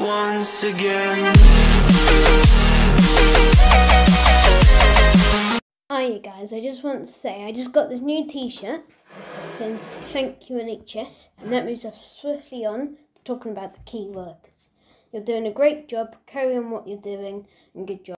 once again. Hiya guys, I just want to say I just got this new t-shirt saying thank you NHS and that moves us swiftly on to talking about the key workers. You're doing a great job, carry on what you're doing and good job.